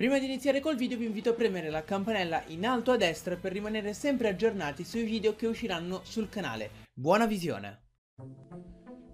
Prima di iniziare col video vi invito a premere la campanella in alto a destra per rimanere sempre aggiornati sui video che usciranno sul canale. Buona visione!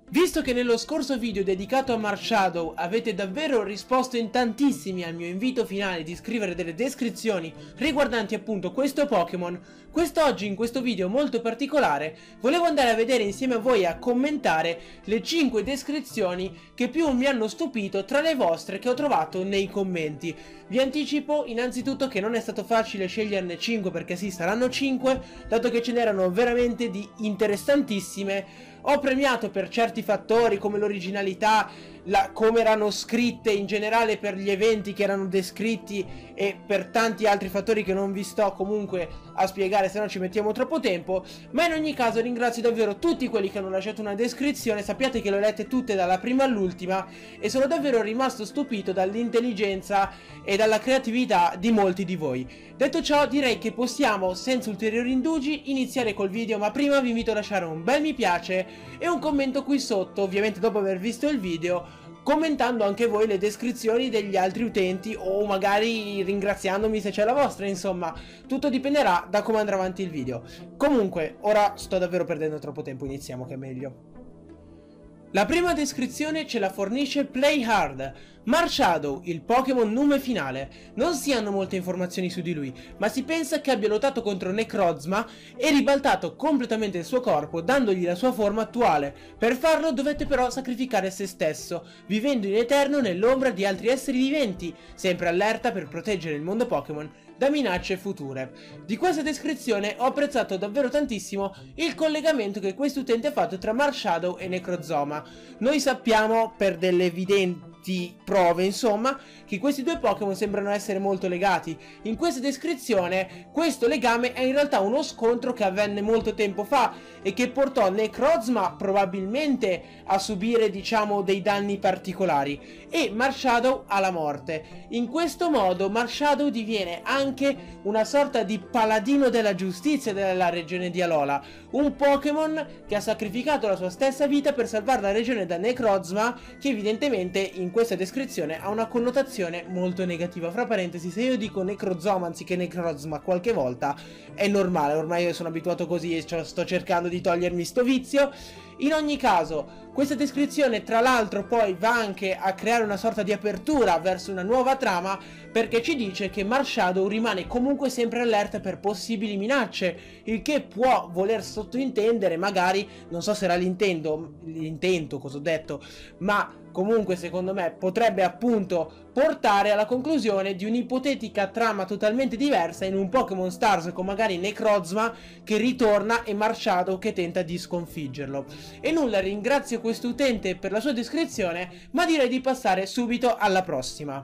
Visto che nello scorso video dedicato a Marshadow avete davvero risposto in tantissimi al mio invito finale di scrivere delle descrizioni riguardanti appunto questo Pokémon, quest'oggi in questo video molto particolare volevo andare a vedere insieme a voi a commentare le 5 descrizioni che più mi hanno stupito tra le vostre che ho trovato nei commenti. Vi anticipo innanzitutto che non è stato facile sceglierne 5 perché sì saranno 5 dato che ce n'erano veramente di interessantissime ho premiato per certi fattori come l'originalità, la, come erano scritte in generale per gli eventi che erano descritti e per tanti altri fattori che non vi sto comunque a spiegare se no ci mettiamo troppo tempo. Ma in ogni caso ringrazio davvero tutti quelli che hanno lasciato una descrizione sappiate che le ho lette tutte dalla prima all'ultima e sono davvero rimasto stupito dall'intelligenza e dalla creatività di molti di voi. Detto ciò direi che possiamo senza ulteriori indugi iniziare col video ma prima vi invito a lasciare un bel mi piace e un commento qui sotto ovviamente dopo aver visto il video commentando anche voi le descrizioni degli altri utenti o magari ringraziandomi se c'è la vostra, insomma, tutto dipenderà da come andrà avanti il video. Comunque, ora sto davvero perdendo troppo tempo, iniziamo che è meglio. La prima descrizione ce la fornisce Play Hard. Marshadow, il Pokémon nome finale. Non si hanno molte informazioni su di lui, ma si pensa che abbia lottato contro Necrozma e ribaltato completamente il suo corpo, dandogli la sua forma attuale. Per farlo dovette però sacrificare se stesso, vivendo in eterno nell'ombra di altri esseri viventi, sempre allerta per proteggere il mondo Pokémon da minacce future. Di questa descrizione ho apprezzato davvero tantissimo il collegamento che questo utente ha fatto tra Marshadow e Necrozoma. Noi sappiamo per delle evidenti prove, insomma, che questi due Pokémon sembrano essere molto legati. In questa descrizione, questo legame è in realtà uno scontro che avvenne molto tempo fa e che portò Necrozma probabilmente a subire, diciamo, dei danni particolari e Marshadow alla morte. In questo modo Marshadow diviene anche una sorta di paladino della giustizia della regione di Alola, un Pokémon che ha sacrificato la sua stessa vita per salvare la regione da Necrozma, che evidentemente in questa descrizione ha una connotazione molto negativa. Fra parentesi, se io dico Necrozoma anziché Necrozma qualche volta, è normale, ormai sono abituato così e sto cercando di togliermi sto vizio. In ogni caso, questa descrizione tra l'altro poi va anche a creare una sorta di apertura verso una nuova trama perché ci dice che Marshadow rimane comunque sempre allerta per possibili minacce, il che può voler sottointendere magari, non so se era l'intento, l'intento cosa ho detto, ma comunque secondo me potrebbe appunto portare alla conclusione di un'ipotetica trama totalmente diversa in un Pokémon Stars con magari Necrozma che ritorna e Marshadow che tenta di sconfiggerlo. E nulla, ringrazio questo utente per la sua descrizione, ma direi di passare subito alla prossima.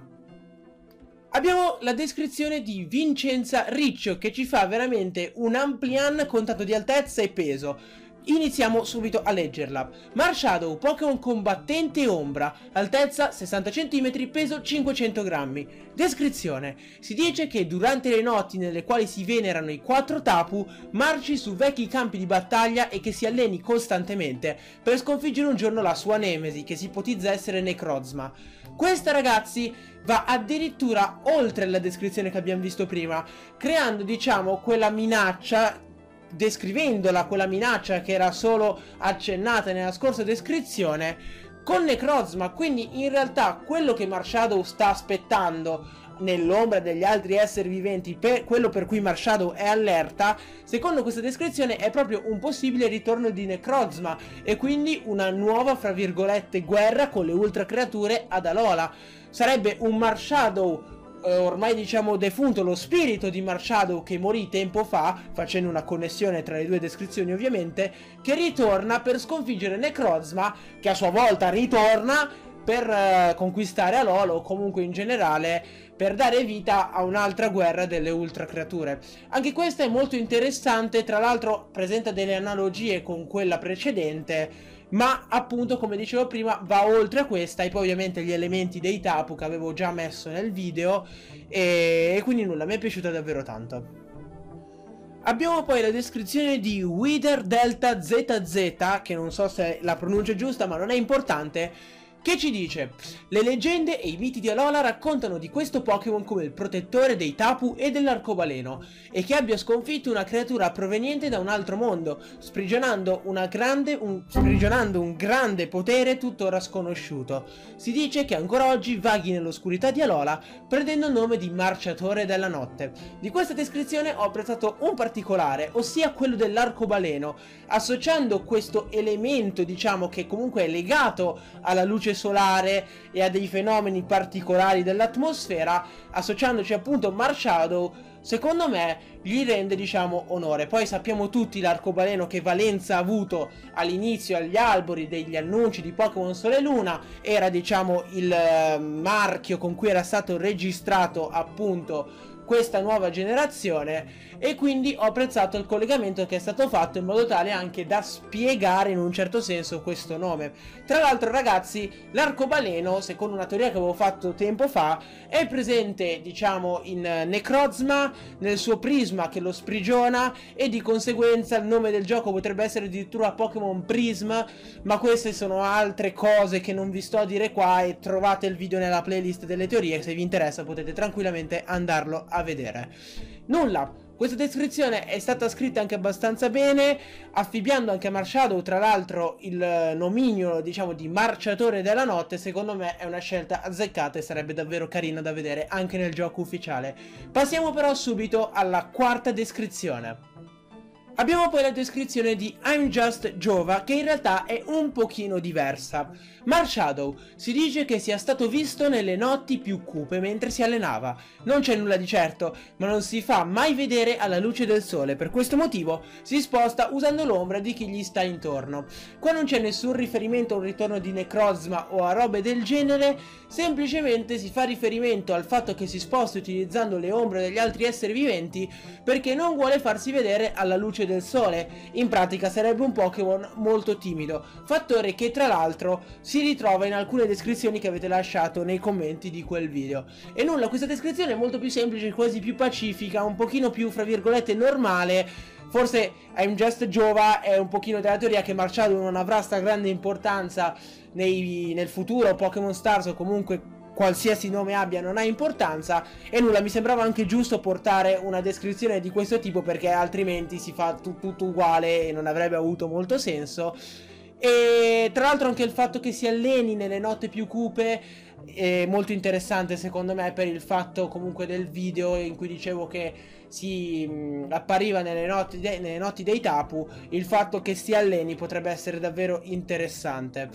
Abbiamo la descrizione di Vincenza Riccio che ci fa veramente un amplian contato di altezza e peso. Iniziamo subito a leggerla. Marshadow, Pokémon combattente ombra, altezza 60 cm, peso 500 grammi. Descrizione. Si dice che durante le notti nelle quali si venerano i quattro tapu, marci su vecchi campi di battaglia e che si alleni costantemente per sconfiggere un giorno la sua nemesi, che si ipotizza essere Necrozma. Questa ragazzi va addirittura oltre la descrizione che abbiamo visto prima, creando diciamo quella minaccia descrivendola quella minaccia che era solo accennata nella scorsa descrizione con Necrozma, quindi in realtà quello che Marshadow sta aspettando nell'ombra degli altri esseri viventi, per quello per cui Marshadow è allerta, secondo questa descrizione è proprio un possibile ritorno di Necrozma e quindi una nuova, fra virgolette, guerra con le ultra creature ad Alola. Sarebbe un Marshadow eh, ormai diciamo defunto lo spirito di Marshadow che morì tempo fa, facendo una connessione tra le due descrizioni ovviamente, che ritorna per sconfiggere Necrozma, che a sua volta ritorna per eh, conquistare Alola o comunque in generale per dare vita a un'altra guerra delle ultra creature. Anche questa è molto interessante, tra l'altro presenta delle analogie con quella precedente ma appunto come dicevo prima va oltre a questa e poi ovviamente gli elementi dei tapu che avevo già messo nel video e, e quindi nulla, mi è piaciuta davvero tanto. Abbiamo poi la descrizione di Wither Delta ZZ, che non so se la pronuncia giusta ma non è importante, che ci dice Le leggende e i miti di Alola raccontano di questo Pokémon come il protettore dei Tapu e dell'arcobaleno e che abbia sconfitto una creatura proveniente da un altro mondo, sprigionando, grande, un, sprigionando un grande potere tuttora sconosciuto. Si dice che ancora oggi vaghi nell'oscurità di Alola prendendo il nome di Marciatore della Notte. Di questa descrizione ho apprezzato un particolare, ossia quello dell'arcobaleno, associando questo elemento diciamo che comunque è legato alla luce luce solare e a dei fenomeni particolari dell'atmosfera, associandoci appunto Marshadow, secondo me gli rende diciamo onore. Poi sappiamo tutti l'arcobaleno che valenza ha avuto all'inizio agli albori degli annunci di Pokémon Sole e Luna, era diciamo il eh, marchio con cui era stato registrato appunto questa nuova generazione e quindi ho apprezzato il collegamento che è stato fatto in modo tale anche da spiegare in un certo senso questo nome. Tra l'altro ragazzi l'arcobaleno, secondo una teoria che avevo fatto tempo fa, è presente diciamo in Necrozma, nel suo prisma che lo sprigiona e di conseguenza il nome del gioco potrebbe essere addirittura Pokémon Prism, ma queste sono altre cose che non vi sto a dire qua e trovate il video nella playlist delle teorie, se vi interessa potete tranquillamente andarlo a vedere. Nulla, questa descrizione è stata scritta anche abbastanza bene, affibbiando anche a Marshadow, tra l'altro, il nomignolo, diciamo, di marciatore della notte, secondo me è una scelta azzeccata e sarebbe davvero carina da vedere anche nel gioco ufficiale. Passiamo però subito alla quarta descrizione. Abbiamo poi la descrizione di I'm Just Jova che in realtà è un pochino diversa. Marshadow si dice che sia stato visto nelle notti più cupe mentre si allenava. Non c'è nulla di certo, ma non si fa mai vedere alla luce del sole, per questo motivo si sposta usando l'ombra di chi gli sta intorno. Qua non c'è nessun riferimento a un ritorno di Necrozma o a robe del genere, semplicemente si fa riferimento al fatto che si sposta utilizzando le ombre degli altri esseri viventi perché non vuole farsi vedere alla luce luce del sole. In pratica sarebbe un Pokémon molto timido, fattore che tra l'altro si ritrova in alcune descrizioni che avete lasciato nei commenti di quel video. E nulla, questa descrizione è molto più semplice, quasi più pacifica, un pochino più, fra virgolette, normale. Forse I'm Just Jova è un pochino della teoria che Marciado non avrà sta grande importanza nei, nel futuro Pokémon Stars o comunque qualsiasi nome abbia non ha importanza. E nulla mi sembrava anche giusto portare una descrizione di questo tipo perché altrimenti si fa tu- tutto uguale e non avrebbe avuto molto senso. E tra l'altro anche il fatto che si alleni nelle notte più cupe è molto interessante secondo me per il fatto comunque del video in cui dicevo che si mh, appariva nelle notti, de- nelle notti dei Tapu il fatto che si alleni potrebbe essere davvero interessante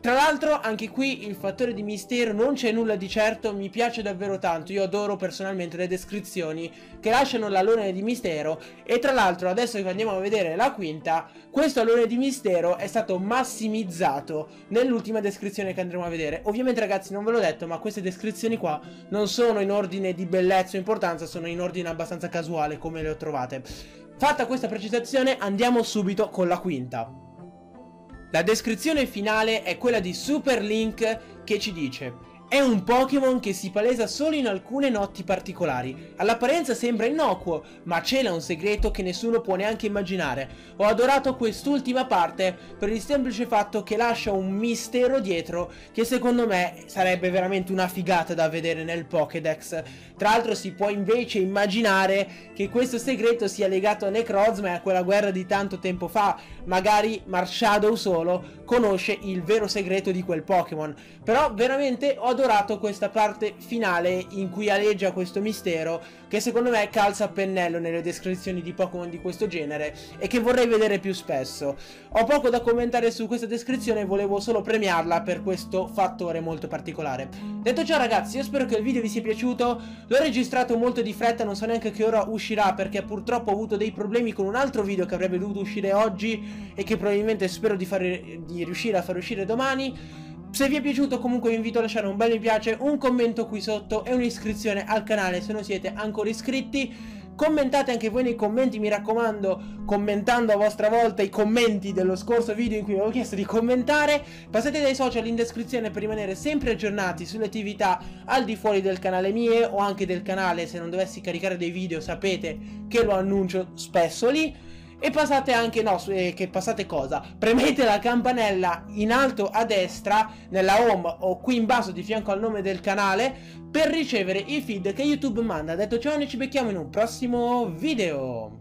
tra l'altro anche qui il fattore di mistero non c'è nulla di certo, mi piace davvero tanto, io adoro personalmente le descrizioni che lasciano l'alone di mistero e tra l'altro adesso che andiamo a vedere la quinta, questo alone di mistero è stato massimizzato nell'ultima descrizione che andremo a vedere. Ovviamente ragazzi non ve l'ho detto ma queste descrizioni qua non sono in ordine di bellezza o importanza, sono in ordine abbastanza casuale come le ho trovate. Fatta questa precisazione andiamo subito con la quinta. La descrizione finale è quella di Superlink che ci dice è un Pokémon che si palesa solo in alcune notti particolari. All'apparenza sembra innocuo, ma cela un segreto che nessuno può neanche immaginare. Ho adorato quest'ultima parte per il semplice fatto che lascia un mistero dietro che secondo me sarebbe veramente una figata da vedere nel Pokédex. Tra l'altro si può invece immaginare che questo segreto sia legato a Necrozma e a quella guerra di tanto tempo fa. Magari Marshadow solo conosce il vero segreto di quel Pokémon. Però veramente ho adorato questa parte finale in cui aleggia questo mistero che secondo me calza a pennello nelle descrizioni di Pokémon di questo genere e che vorrei vedere più spesso. Ho poco da commentare su questa descrizione, volevo solo premiarla per questo fattore molto particolare. Detto ciò ragazzi, io spero che il video vi sia piaciuto, l'ho registrato molto di fretta, non so neanche che ora uscirà perché purtroppo ho avuto dei problemi con un altro video che avrebbe dovuto uscire oggi e che probabilmente spero di, fare, di riuscire a far uscire domani. Se vi è piaciuto comunque vi invito a lasciare un bel mi piace, un commento qui sotto e un'iscrizione al canale se non siete ancora iscritti. Commentate anche voi nei commenti, mi raccomando, commentando a vostra volta i commenti dello scorso video in cui avevo chiesto di commentare. Passate dai social in descrizione per rimanere sempre aggiornati sulle attività al di fuori del canale mie o anche del canale, se non dovessi caricare dei video sapete che lo annuncio spesso lì. E passate anche, no, eh, che passate cosa? Premete la campanella in alto a destra, nella home o qui in basso di fianco al nome del canale, per ricevere i feed che YouTube manda. Detto ciò, noi ci becchiamo in un prossimo video.